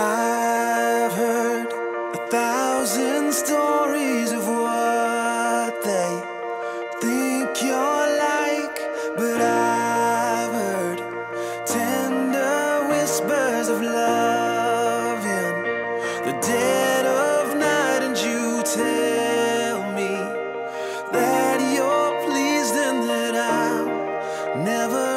I've heard a thousand stories of what they think you're like, but I've heard tender whispers of love in the dead of night, and you tell me that you're pleased and that I'm never